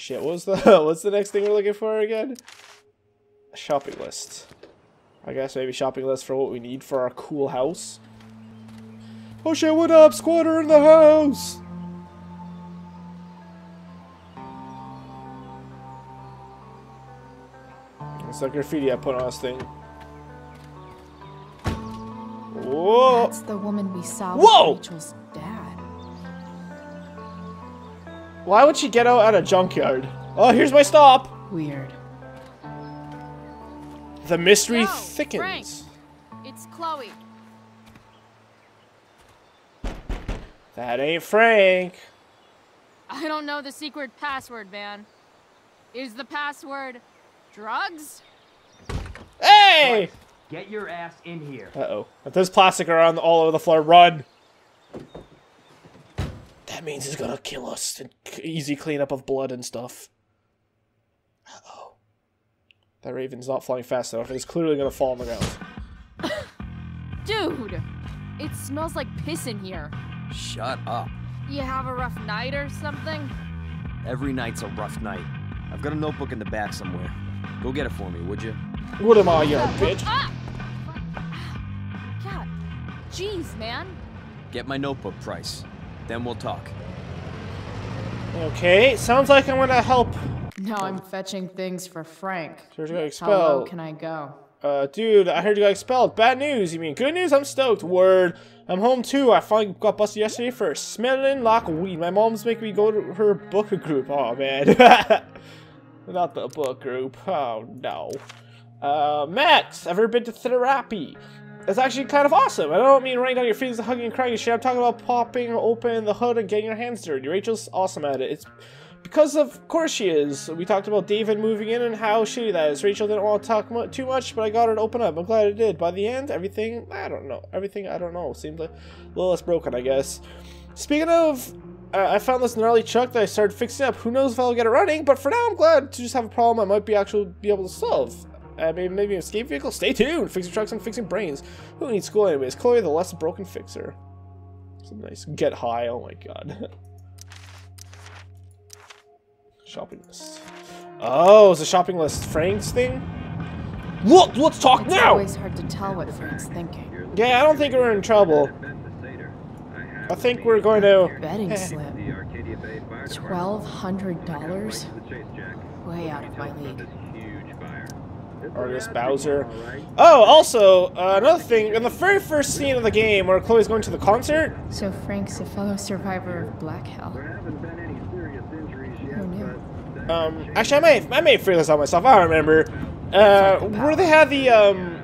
Shit, what was the what's the next thing we're looking for again? A shopping list. I guess maybe shopping list for what we need for our cool house. Oh shit, what up? Squatter in the house! It's like graffiti I put on this thing. Whoa! That's the woman we saw Whoa! Why would she get out at a junkyard? Oh, here's my stop! Weird. The mystery Yo, thickens. Frank. It's Chloe. That ain't Frank. I don't know the secret password, man. Is the password drugs? Hey! Get your ass in here. Uh-oh. If there's plastic around all over the floor, run! That means he's gonna kill us. Easy cleanup of blood and stuff. Uh-oh. That raven's not flying fast enough. It's clearly gonna fall on the ground. Dude, it smells like piss in here. Shut up. You have a rough night or something? Every night's a rough night. I've got a notebook in the back somewhere. Go get it for me, would you? What am I, you bitch? Ah! God, jeez, man. Get my notebook price. Then we'll talk. Okay, sounds like I'm gonna help. No, I'm fetching things for Frank. George got How low expelled. can I go? Uh, dude, I heard you got expelled. Bad news. You mean good news? I'm stoked. Word. I'm home too. I finally got busted yesterday for smelling like weed. My mom's making me go to her book group. Oh man. Not the book group. Oh no. Uh, Max, ever been to therapy? It's actually kind of awesome. I don't mean writing down your feelings and hugging and crying and shit. I'm talking about popping open the hood and getting your hands dirty. Rachel's awesome at it. It's because of course she is. We talked about David moving in and how shitty that is. Rachel didn't want to talk mu- too much, but I got her to open up. I'm glad I did. By the end, everything, I don't know. Everything, I don't know. Seems like a little less broken, I guess. Speaking of, uh, I found this gnarly truck that I started fixing up. Who knows if I'll get it running, but for now I'm glad to just have a problem I might be actually be able to solve. Uh, maybe, maybe an escape vehicle? Stay tuned! Fixing trucks and fixing brains. Who needs school anyways? Chloe, the less broken fixer. Some nice get high, oh my god. Shopping list. Oh, it's a shopping list Frank's thing? Look, let's talk It's now! always hard to tell what Frank's thinking. Yeah, I don't think we're in trouble. I think we're going to... Betting slip. Twelve hundred dollars? Way out of my league. Artist Bowser. Oh, also, uh, another thing, in the very first scene of the game where Chloe's going to the concert, So Frank's a fellow survivor of Blackwell. Who knew? um, actually, I may, I may figure this out myself, I don't remember. Uh, where they had the, um,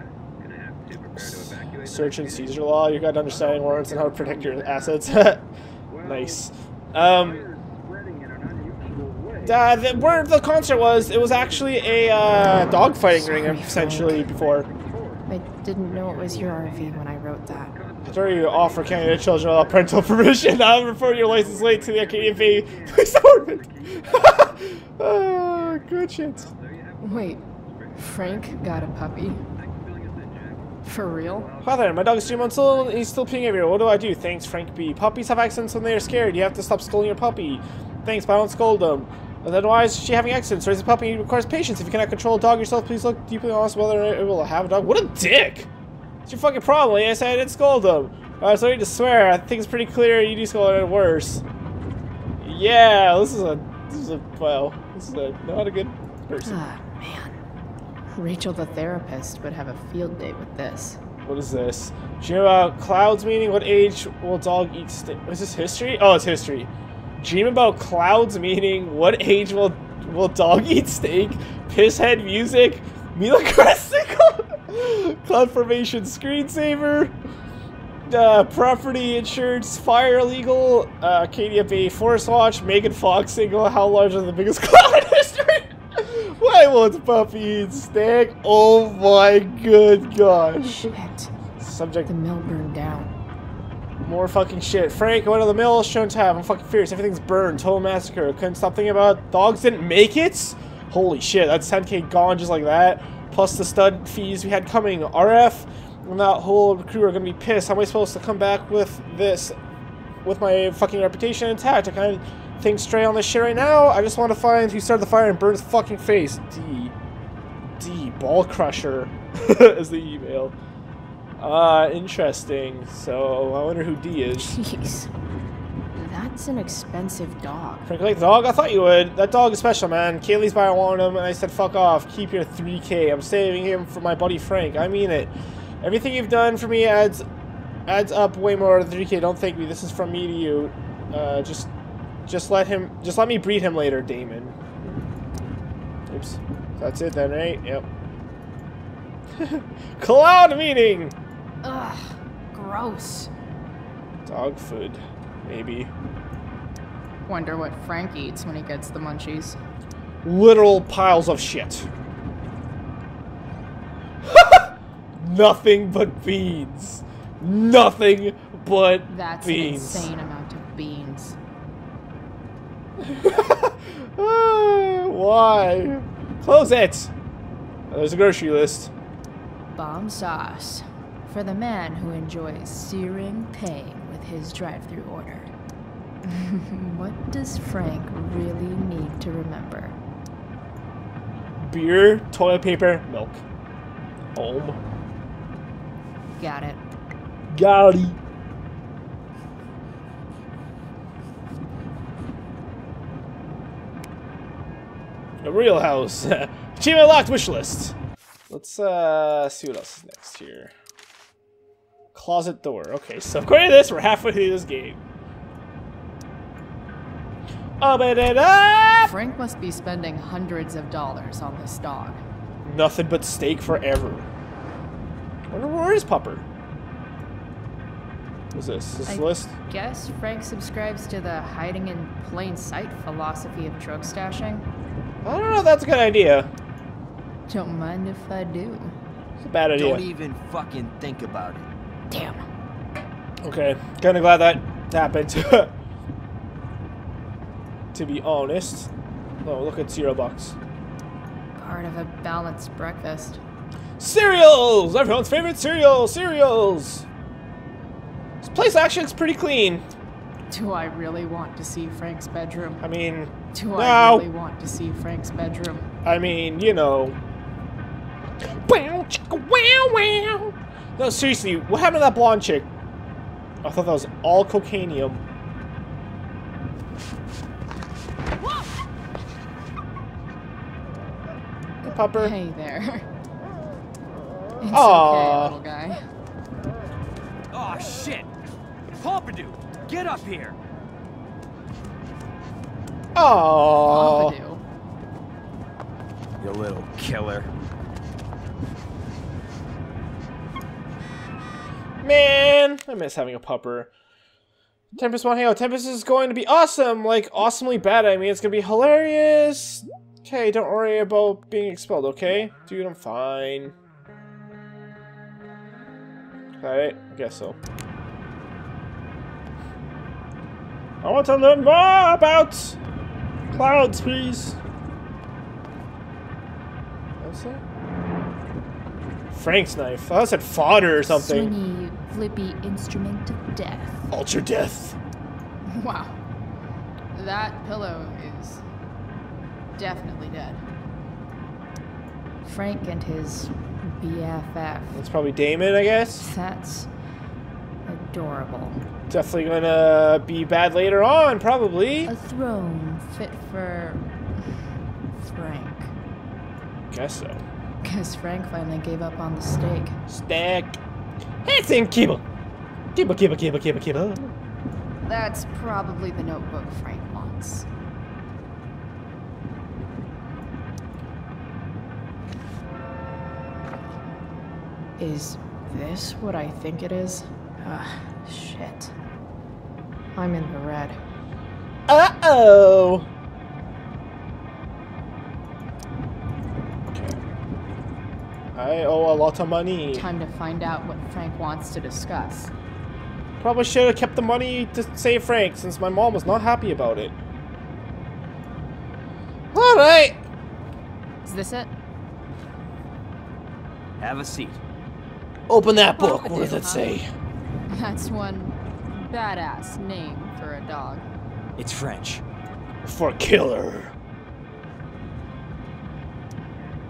search and seizure law, you gotta understand warrants and how to protect your assets. nice. Um, uh, the, where the concert was, it was actually a, uh, dogfighting ring, essentially, before. I didn't know it was your RV when I wrote that. Sorry you offer Canada children without parental permission. I'll refer your license plate to the Arcadia Bay Police Department. oh, good shit. Wait, Frank got a puppy? For real? Hi there, my dog is three months old and he's still peeing everywhere. What do I do? Thanks, Frank B. Puppies have accidents when they are scared. You have to stop scolding your puppy. Thanks, but I don't scold them. And then why is she having accidents? Raising a puppy requires patience. If you cannot control a dog yourself, please look deeply honest whether it will have a dog. What a dick! What's your fucking problem? Like I said I didn't scold them. Uh, sorry to swear. I think it's pretty clear you do scold it worse. Yeah, this is a, this is a, well, this is a, not a good person. Ah, man. Rachel the therapist would have a field day with this. What is this? Do you know about clouds meaning? What age will dog eat steak? Is this history? Oh, it's history. Dream about clouds meaning what age will will dog eat steak? Pisshead music? Mila Cresticle? Cloud formation screensaver? Uh, property insurance, fire legal, uh, Arcadia Bay Forest Watch, Megan Fox single, how large are the biggest cloud in history? Why won't puppy eat steak? Oh my good gosh. Shit. Subject The mill burned down. More fucking shit. Frank, what are the mills shown to have? I'm fucking furious. Everything's burned. Total massacre. Couldn't stop thinking about dogs didn't make it? Holy shit, that's 10k gone just like that. Plus the stud fees we had coming. RF and that whole crew are gonna be pissed. How am I supposed to come back with this with my fucking reputation intact? I of think straight on this shit right now. I just want to find who started the fire and burned his fucking face. D. D. Ball Crusher is the email. Uh, interesting. So, I wonder who D is. Jeez. That's an expensive dog. Frank like the dog? I thought you would. That dog is special, man. Kaylee's by wanted him, and I said, fuck off. Keep your 3k. I'm saving him for my buddy Frank. I mean it. Everything you've done for me adds adds up way more than 3k. Don't thank me. This is from me to you. Uh, just just let him, just let me breed him later, Damon. Oops. That's it then, right? Yep. Cloud meeting! Ugh. Gross. Dog food, maybe. Wonder what Frank eats when he gets the munchies. literal piles of shit. Nothing but beans. Nothing but That's beans. an insane amount of beans. Why? Close it. There's a grocery list. Bomb sauce. For the man who enjoys searing pain with his drive-through order. what does Frank really need to remember? Beer, toilet paper, milk. Home. Got it. Gotti. A real house. Achievement locked wish list. Let's uh see what else is next here. Closet door. Okay, so according to this, we're halfway through this game. Up and it up! Frank must be spending hundreds of dollars on this dog. Nothing but steak forever. Wonder where is Pupper? What's this? This I- list? Guess Frank subscribes to the hiding in plain sight philosophy of drug stashing. I don't know if that's a good idea. Don't mind if I do. It's a bad idea. Don't even fucking think about it. Damn. Okay, kinda glad that happened. to be honest. Oh, look at zero bucks. Part of a balanced breakfast. Cereals! Everyone's favorite cereal! Cereals! This place actually looks pretty clean. Do I really want to see Frank's bedroom? I mean, Do no. I really want to see Frank's bedroom? I mean, you know. Wow, chicka, wow, wow. No, seriously, what happened to that blonde chick? I thought that was all cocainium. Hey, Pupper. Hey there. It's Aw. okay, little guy. Oh shit! Pompidou, get up here! Oh. Pompidou. You little killer. Man, I miss having a pupper. Tempest hang out. Tempest is going to be awesome. Like, awesomely bad. I mean, it's going to be hilarious. Okay, don't worry about being expelled, okay? Dude, I'm fine. Alright, I guess so. I want to learn more about clouds, please. What's that? Frank's knife. I thought it said fodder or something. Swingy, flippy instrument of death. Ultra death. Wow. That pillow is definitely dead. Frank and his BFF. That's probably Damon, I guess. That's adorable. Definitely gonna be bad later on, probably. A throne fit for Frank. Guess so. Because Frank finally gave up on the steak. Stack. Hanson Kibble. Kibble, kibble, kibble, kibble, kibble. That's probably the notebook Frank wants. Is this what I think it is? Ugh, shit. I'm in the red. Uh-oh. I owe a lot of money. Time to find out what Frank wants to discuss. Probably should have kept the money to save Frank, since my mom was not happy about it. Alright. Is this it? Have a seat. Open that book. Pompadour, What does it huh? say? That's one badass name for a dog. It's French. for killer.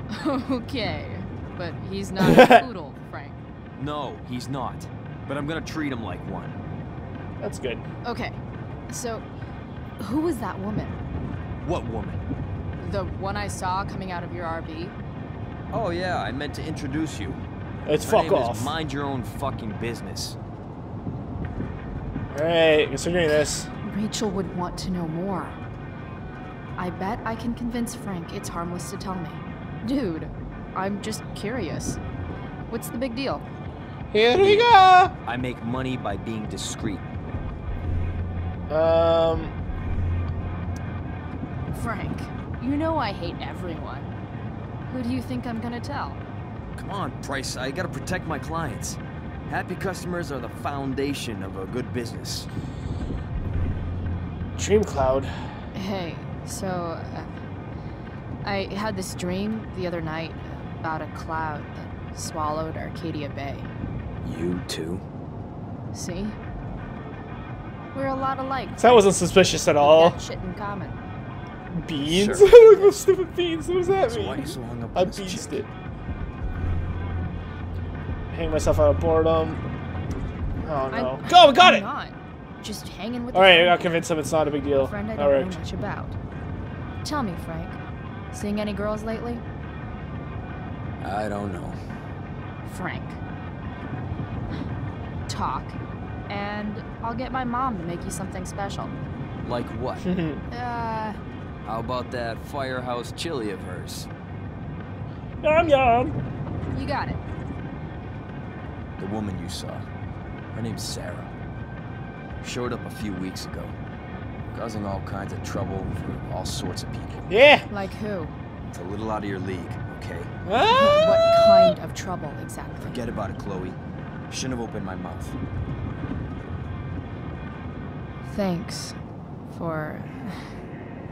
okay, but he's not a poodle, Frank. No, he's not. But I'm gonna treat him like one. That's good. Okay, so who was that woman? What woman? The one I saw coming out of your RV? Oh yeah, I meant to introduce you. Let's Her fuck name off. Is mind your own fucking business. Alright, considering this. Rachel would want to know more. I bet I can convince Frank it's harmless to tell me. Dude, I'm just curious. What's the big deal? Here we go! I make money by being discreet. Um, Frank, you know I hate everyone. Who do you think I'm gonna tell? Come on, Price. I gotta protect my clients. Happy customers are the foundation of a good business. Dream Cloud. Hey, so uh, I had this dream the other night about a cloud that swallowed Arcadia Bay. You too? See? We're a lot alike. That wasn't suspicious at all. got shit in common. Beans? Sure. Look those stupid beans. What does that So why mean? so hung I on this beansed it. Hang myself out of boredom. Oh no. I'm- Go, we got I'm it! Not. Just hanging with. Alright, I'll convince here. him it's not a big deal. A friend I don't worked. know much about. Tell me, Frank. Seeing any girls lately? I don't know. Frank. Talk, and I'll get my mom to make you something special. Like what? Uh, How about that firehouse chili of hers? yum yum. you got it. The woman you saw. Her name's Sera. Showed up a few weeks ago. Causing all kinds of trouble for all sorts of people. Yeah. Like who? It's a little out of your league, okay? Ah! What kind of trouble exactly? Forget about it, Chloe. Shouldn't have opened my mouth. Thanks for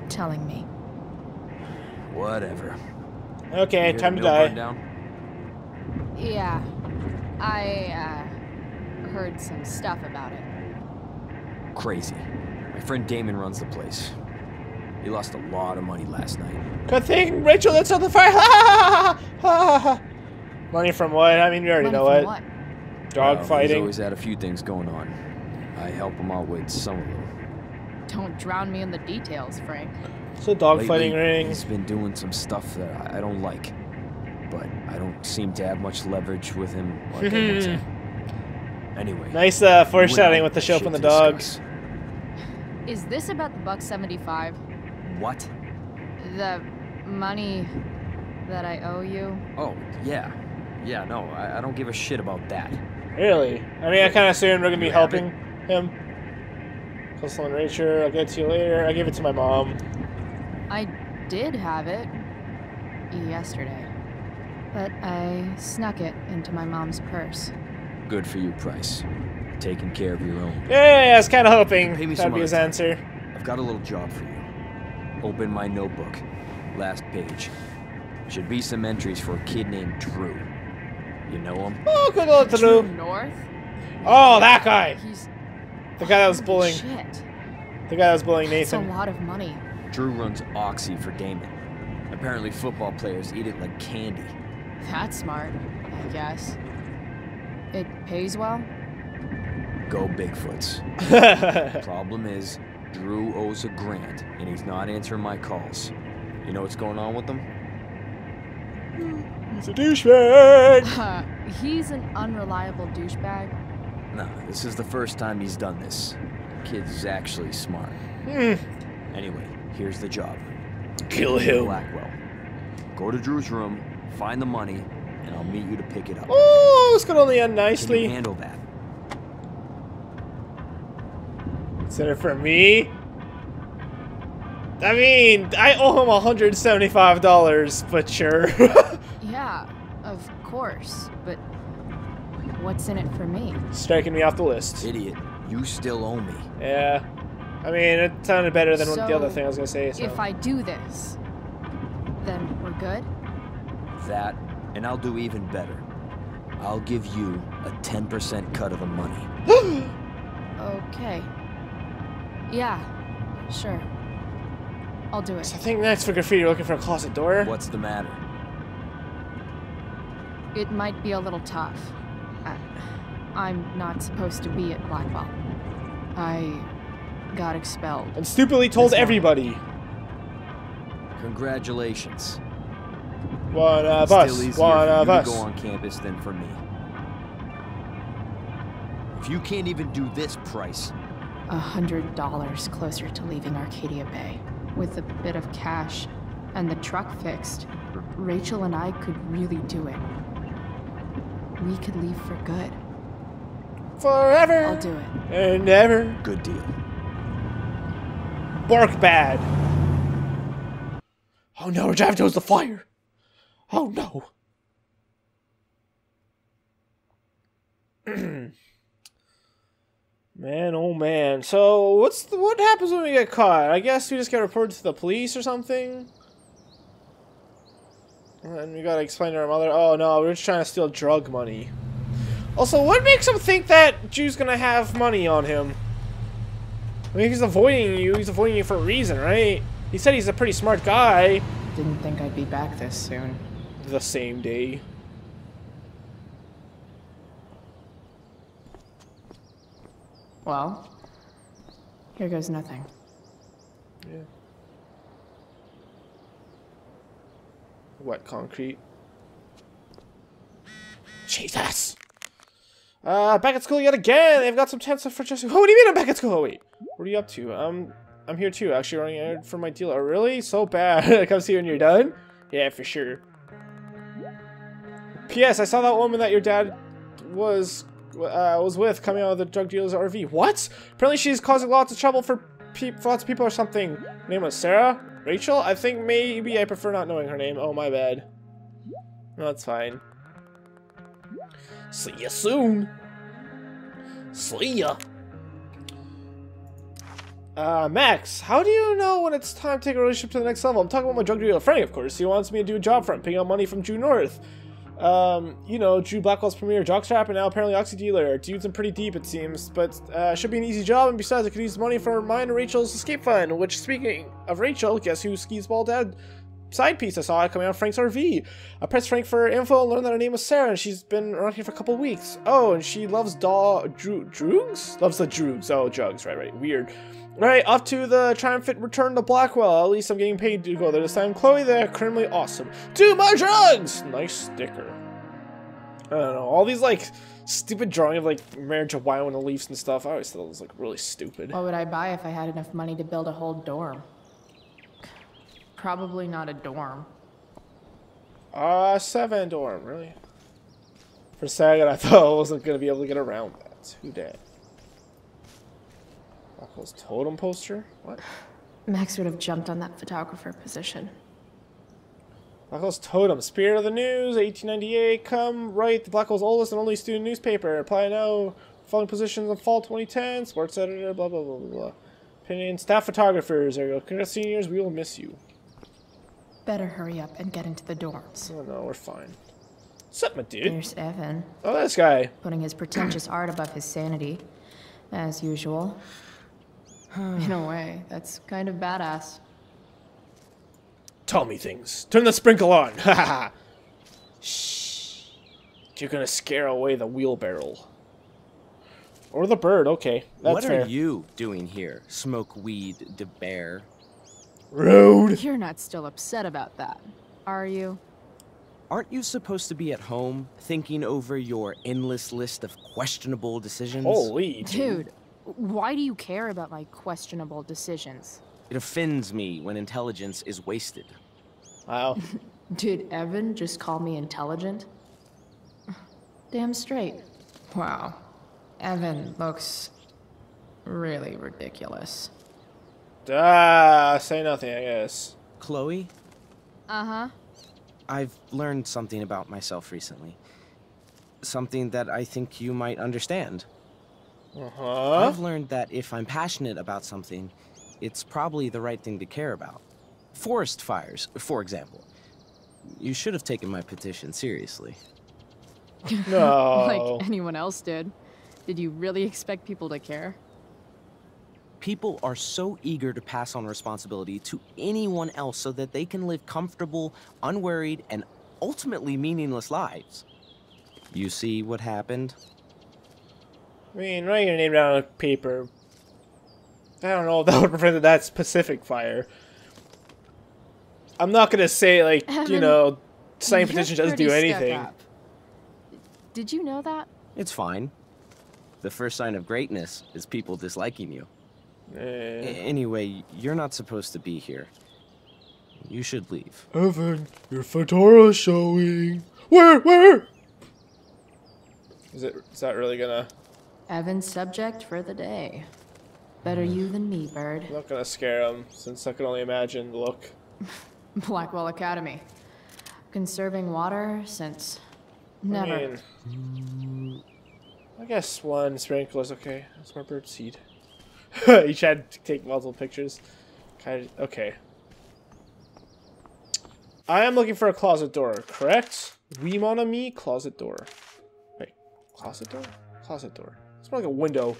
telling me. Whatever. Okay, You time to mill die. down? Yeah, I uh, heard some stuff about it. Crazy. My friend Damon runs the place. He lost a lot of money last night. Good thing Rachel lit on the fire. Ha ha ha ha. Money from what? I mean, we already Money know from what. what? Dog fighting. He's always had a few things going on. I help him out with some of them. Don't drown me in the details, Frank. It's a dog Lately, fighting ring. He's been doing some stuff that I I don't like. But I don't seem to have much leverage with him like I once had. Anyway. Nice uh, foreshadowing with the show shit from the dogs. discuss. Is this about the buck 75? What? The money that I owe you? Oh, yeah. Yeah, no, I, I don't give a shit about that. Really? I mean, I kind of assumed we're gonna be You have helping him. Crystal and Rachel, I'll get to you later. I gave it to my mom. I did have it yesterday, but I snuck it into my mom's purse. Good for you, Price. Taking care of your own. Yeah, I was kind of hoping that'd be his time. answer. I've got a little job for you. Open my notebook. Last page. Should be some entries for a kid named Drew. You know him? Oh, good old Drew. North? Oh, that guy. He's The guy that was bullying. shit. The guy that was bullying Nathan. It's a lot of money. Drew runs Oxy for Damon. Apparently football players eat it like candy. That's smart, I guess. It pays well? Go Bigfoots. Problem is, Drew owes a grant, and he's not answering my calls. You know what's going on with him? He's a douchebag. Uh, he's an unreliable douchebag. Nah, this is the first time he's done this. The Kid's actually smart. Hmm. Anyway, here's the job. Kill Go to him. Blackwell. Go to Drew's room, find the money, and I'll meet you to pick it up. Oh, this could only end Can nicely. you handle that? Is it for me? I mean, I owe him $175, but sure. Yeah, of course, but what's in it for me? Striking me off the list. Idiot, you still owe me. Yeah. I mean, it sounded better than the other thing I was gonna say. So. If I do this, then we're good? That, and I'll do even better. I'll give you a 10% cut of the money. Okay. Yeah, sure. I'll do it. I think next for graffiti, You're looking for a closet door. What's the matter? It might be a little tough. I, I'm not supposed to be at Blackwell. I got expelled. And stupidly told That's fine. everybody. Congratulations. One of It's us. Still easier One for of you us. to go on campus than for me. If you can't even do this price, A hundred dollars closer to leaving Arcadia Bay. With a bit of cash and the truck fixed, R- Rachel and I could really do it. We could leave for good. Forever. I'll do it. And never. good deal. Bark bad. Oh no, we're driving towards the fire. Oh no. man, oh man. So what's the, what happens when we get caught? I guess we just get reported to the police or something. And we gotta explain to our mother. Oh no, we're just trying to steal drug money. Also, what makes him think that Drew's gonna have money on him? I mean, he's avoiding you, he's avoiding you for a reason, right? He said he's a pretty smart guy. Didn't think I'd be back this soon. The same day. Well, here goes nothing. Yeah. Wet concrete. Jesus! Uh, back at school yet again! They've got some tents for just- Oh, what do you mean I'm back at school? Oh, wait. What are you up to? Um, I'm here too, actually running errand for my dealer. Really? So bad. Come see you when you're done? Yeah, for sure. P.S. I saw that woman that your dad was uh, was with coming out of the drug dealer's RV. What? Apparently she's causing lots of trouble for, for lots of people or something. Name was Sera? Rachel? I think maybe I prefer not knowing her name. Oh, my bad. No, that's fine. See you soon. See ya. Uh, Max, how do you know when it's time to take a relationship to the next level? I'm talking about my drug dealer Frank, of course. He wants me to do a job for him, picking up money from Drew North. Um, you know, Drew Blackwell's premier jockstrap and now apparently Oxy dealer. Dude's in pretty deep, it seems, but uh, should be an easy job. And besides, I could use money for mine and Rachel's escape fund. Which, speaking of Rachel, guess who skis ball dad side piece I saw coming out Frank's RV. I pressed Frank for info and learned that her name was Sera and she's been around here for a couple weeks. Oh, and she loves Daw Drew Droogs? Loves the Drugs. Oh, jugs, right, right. Weird. Right, off to the triumphant return to Blackwell. At least I'm getting paid to go there this time. Chloe, they're criminally awesome. Do my drugs! Nice sticker. I don't know. All these, like, stupid drawing of, like, marriage of Wyoming and the Leafs and stuff. I always thought it was, like, really stupid. What would I buy if I had enough money to build a whole dorm? Probably not a dorm. Uh, seven dorm, really? For a second, I thought I wasn't going to be able to get around that. Who dat? Rocco's totem poster? What? Max would have jumped on that photographer position. Blackwell's Totem, Spirit of the News, 1898. Come write the Blackwell's oldest and only student newspaper. Apply now. Following positions in fall 2010. Sports editor, blah, blah, blah, blah, blah. Opinion, staff photographers. There you go. Congrats, seniors. We will miss you. Better hurry up and get into the dorms. Oh, no, we're fine. What's up, my dude? There's Evan, Oh, this guy. putting his pretentious art above his sanity, as usual. In a way, that's kind of badass. Tell me things. Turn the sprinkle on. Ha ha ha. Shh. You're gonna scare away the wheelbarrow. Or the bird, okay. That's what fair. are you doing here? Smoke weed, de bear. Rude. You're not still upset about that, are you? Aren't you supposed to be at home thinking over your endless list of questionable decisions? Holy Dude, why do you care about my questionable decisions? It offends me when intelligence is wasted. Wow. Did Evan just call me intelligent? Damn straight. Wow. Evan looks really ridiculous. ah, say nothing, I guess. Chloe, Uh huh. I've learned something about myself recently. Something that I think you might understand. Uh-huh. I've learned that if I'm passionate about something, it's probably the right thing to care about. Forest fires, for example. You should have taken my petition seriously. No. Like anyone else did. Did you really expect people to care? People are so eager to pass on responsibility to anyone else so that they can live comfortable, unworried, and ultimately meaningless lives. You see what happened? I mean, writing your name down on paper. I don't know if that would prevent that specific fire. I'm not gonna say like you know, signing You're petition doesn't do anything. Did you know that? It's fine. The first sign of greatness is people disliking you. A- Eh. anyway, you're not supposed to be here. You should leave. Evan, your fedora's showing. Where? Where? Is it? Is that really gonna? Evan's subject for the day. Better you than me, Bird. I'm not gonna scare him since I can only imagine the look. Blackwell Academy. Conserving water since never. I mean, I guess one sprinkle is okay. That's more bird seed. Each had to take multiple pictures. Kind of, okay. I am looking for a closet door, correct? We mon ami, closet door. Wait, closet door? Closet door. Like a window.